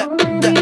that, that.